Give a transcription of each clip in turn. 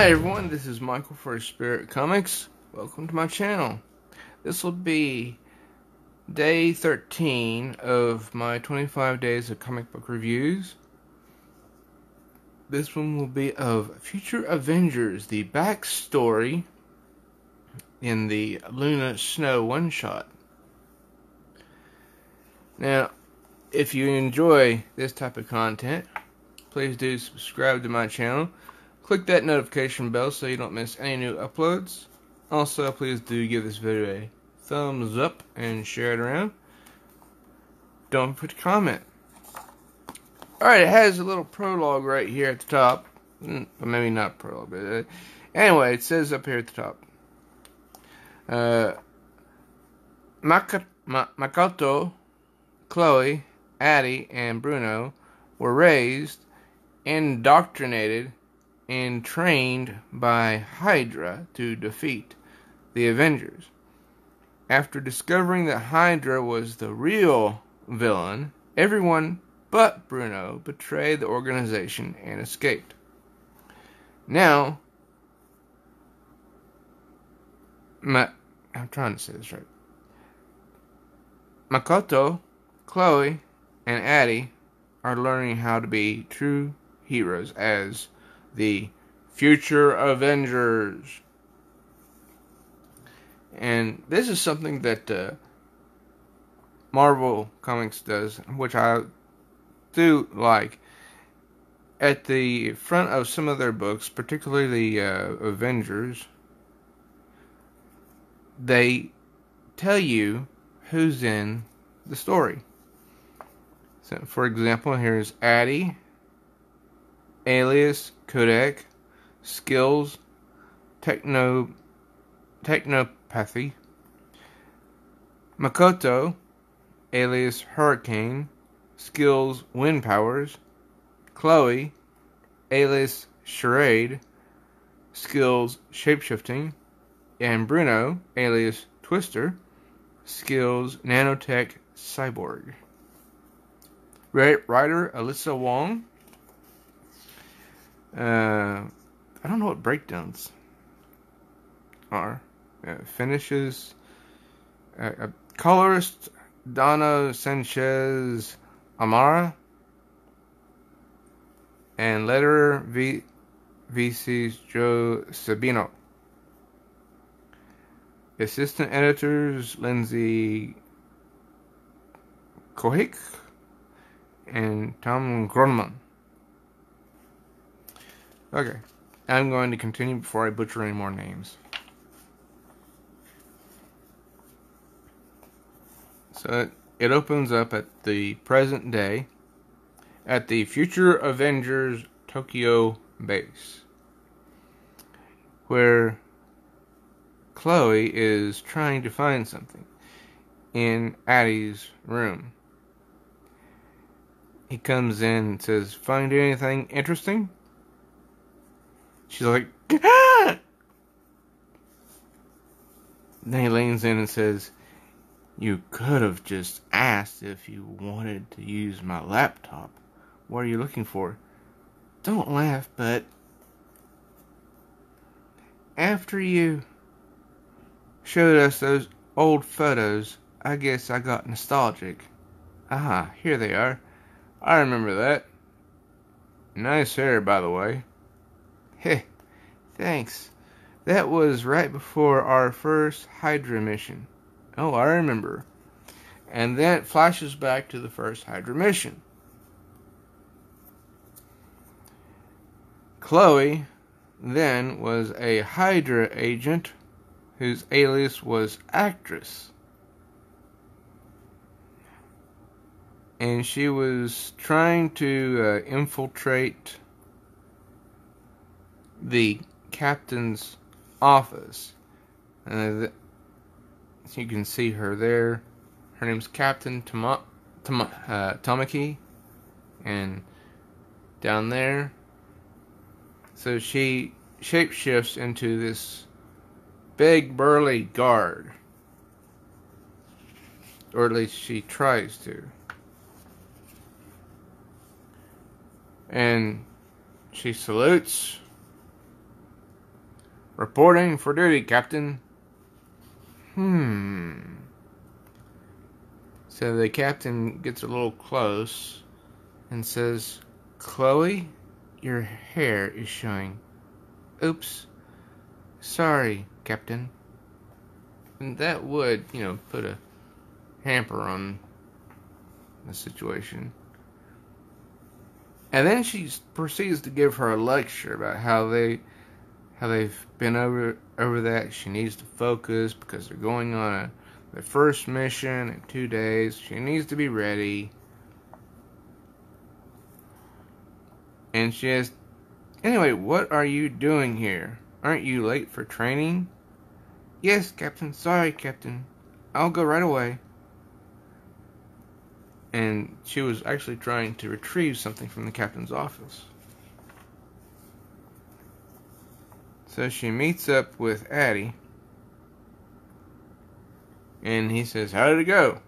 Hi everyone, this is Michael for Spirit Comics. Welcome to my channel. This will be day 13 of my 25 days of comic book reviews. This one will be of Future Avengers, the backstory in the Luna Snow one-shot. Now, if you enjoy this type of content, please do subscribe to my channel. Click that notification bell so you don't miss any new uploads. Also, please do give this video a thumbs up and share it around. Don't forget to comment. Alright, it has a little prologue right here at the top. Hmm, maybe not prologue, but uh, anyway, it says up here at the top. Uh, Makoto, Chloe, Addie, and Bruno were raised, indoctrinated, and trained by Hydra to defeat the Avengers. After discovering that Hydra was the real villain, everyone but Bruno betrayed the organization and escaped. Now, Ma- I'm trying to say this right. Makoto, Chloe, and Addie are learning how to be true heroes as the future Avengers. And this is something that uh, Marvel Comics does, which I do like. At the front of some of their books, particularly the uh, Avengers, they tell you who's in the story. So, for example, here's Addie, alias Kodak, skills, techno, technopathy, Makoto, alias Hurricane, skills, wind powers, Chloe, alias Charade, skills, shapeshifting, and Bruno, alias Twister, skills, nanotech, cyborg. Writer Alyssa Wong, uh, I don't know what breakdowns are. Uh, finishes. Uh, uh, colorist Donna Sanchez Amara. And letterer v, VC's Joe Sabino. Assistant editors Lindsey Cohick and Tom Groneman. Okay. I'm going to continue before I butcher any more names. So it, opens up at the present day at the Future Avengers Tokyo base where Chloe is trying to find something in Addie's room. He comes in and says, Find anything interesting? She's like, ah! Then he leans in and says, You could have just asked if you wanted to use my laptop. What are you looking for? Don't laugh, but after you showed us those old photos, I guess I got nostalgic. Ah, here they are. I remember that. Nice hair, by the way. Thanks. That was right before our first Hydra mission. Oh, I remember. And then it flashes back to the first Hydra mission. Chloe then was a Hydra agent whose alias was Actress. And she was trying to uh, infiltrate the captain's office. Uh, you can see her there. Her name's Captain Tama, uh, Tamaki. And down there. So she shapeshifts into this big burly guard. Or at least she tries to. And she salutes Reporting for duty, Captain. Hmm. So the captain gets a little close and says, Chloe, your hair is showing. Oops. Sorry, Captain. And that would, you know, put a hamper on the situation. And then she proceeds to give her a lecture about how they how they've been over over that. She needs to focus because they're going on a their first mission in two days. She needs to be ready. And she has Anyway, what are you doing here? Aren't you late for training? Yes, Captain. Sorry, Captain. I'll go right away. And she was actually trying to retrieve something from the captain's office. So she meets up with Addie. And he says, How did it go?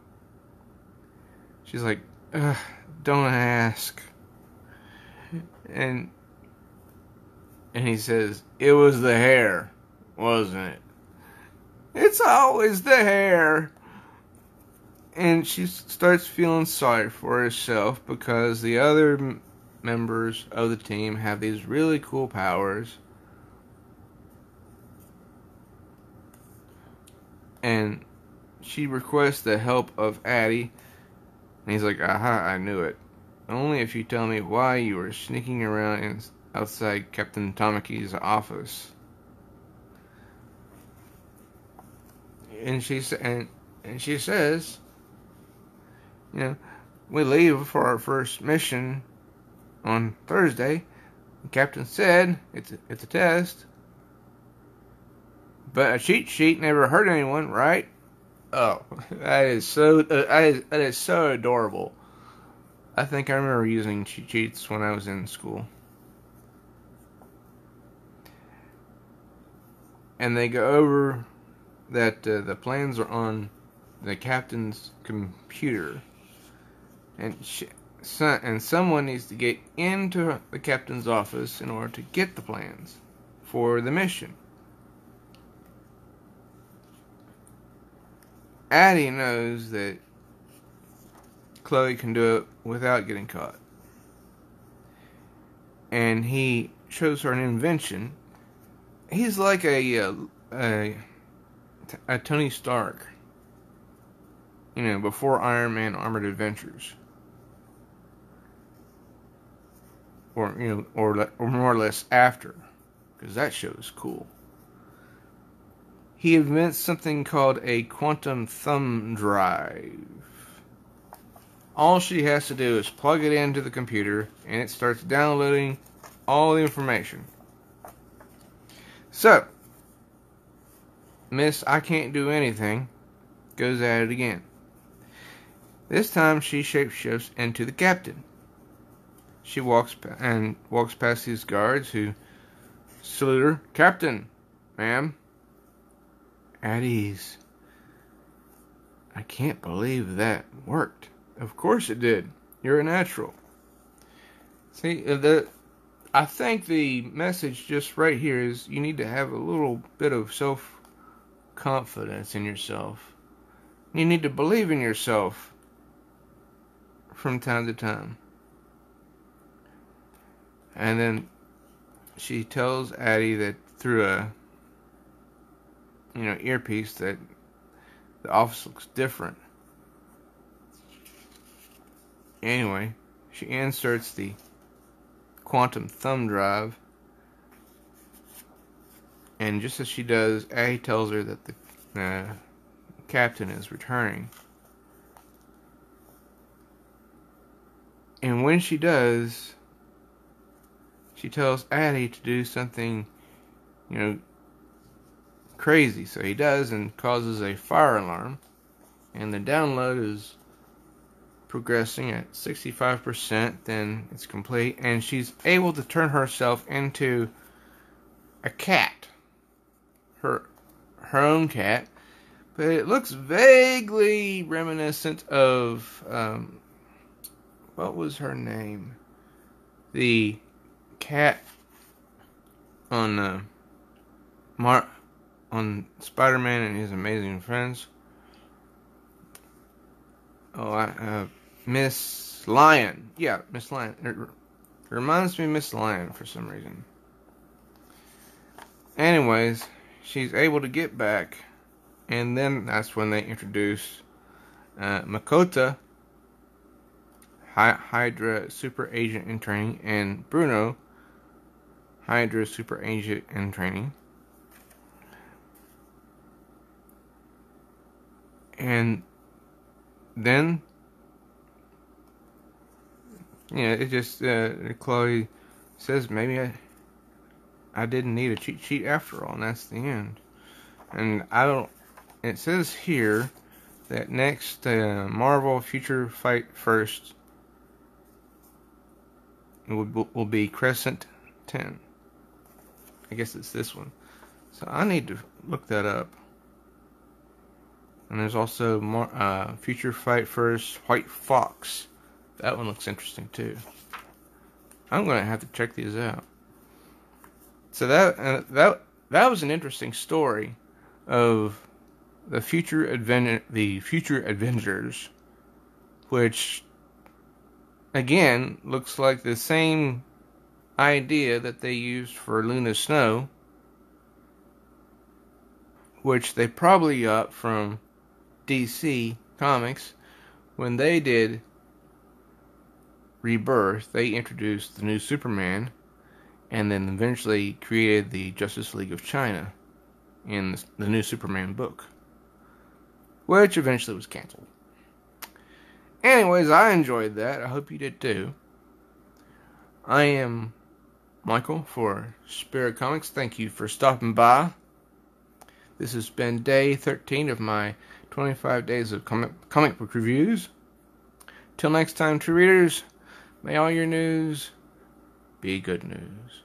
She's like, Don't ask. And and he says, It was the hair, wasn't it? It's always the hair. And she starts feeling sorry for herself because the other members of the team have these really cool powers. And she requests the help of Addie. And he's like, Aha, I knew it. Only if you tell me why you were sneaking around in, outside Captain Tamaki's office. and she and and she says, you know, we leave for our first mission on Thursday. The captain said it's a, it's a test, but a cheat sheet never hurt anyone, right? Oh, that is so uh, that, is, that is so adorable. I think I remember using cheat sheets when I was in school. And they go over that uh, the plans are on the captain's computer, and sh- so- and someone needs to get into the captain's office in order to get the plans for the mission. Addie knows that Chloe can do it without getting caught. And he shows her an invention. He's like a, a, a a Tony Stark. You know, before Iron Man Armored Adventures. Or, you know, or, or more or less after. Because that show is cool. He invents something called a quantum thumb drive. All she has to do is plug it into the computer and it starts downloading all the information. So, Miss I Can't Do Anything goes at it again. This time she shapeshifts into the captain. She walks and walks past these guards who salute her. Captain, ma'am. At ease. I can't believe that worked. Of course it did. You're a natural. See, uh, the I think the message just right here is you need to have a little bit of self confidence in yourself. You need to believe in yourself from time to time. And then she tells Addie that through a you know earpiece that the office looks different. Anyway, she inserts the quantum thumb drive and just as she does, A tells her that the uh, captain is returning. And when she does, she tells Addie to do something, you know, crazy. So he does and causes a fire alarm. And the download is progressing at 65%, then it's complete. And she's able to turn herself into a cat her her own cat, but it looks vaguely reminiscent of um, what was her name? The cat on uh, Mar on Spider-Man and His Amazing Friends. Oh, I, uh, Miss Lion. Yeah, Miss Lion. It, reminds me Miss Lion for some reason. Anyways, she's able to get back, and then that's when they introduce uh, Makoto, Hy- Hydra Super Agent in Training, and Bruno, Hydra Super Agent in Training. And then, know, it just, uh, Chloe says maybe I, I didn't need a cheat sheet after all, and that's the end. And I don't, it says here that next uh, Marvel Future Fight First will, will be Crescent 10. I guess it's this one. So I need to look that up. And there's also more uh, Future Fight First White Fox. That one looks interesting too. I'm gonna have to check these out. So that uh, that that was an interesting story of the future advent the future Avengers, which again looks like the same idea that they used for Luna Snow, which they probably got from DC Comics when they did Rebirth. They introduced the new Superman and then eventually created the Justice League of China in the new Superman book, which eventually was canceled. Anyways, I enjoyed that. I hope you did too. I am Michael for Spirit Comics. Thank you for stopping by. This has been day 13 of my 25 days of comic, comic book reviews. Till next time, true readers, may all your news be good news.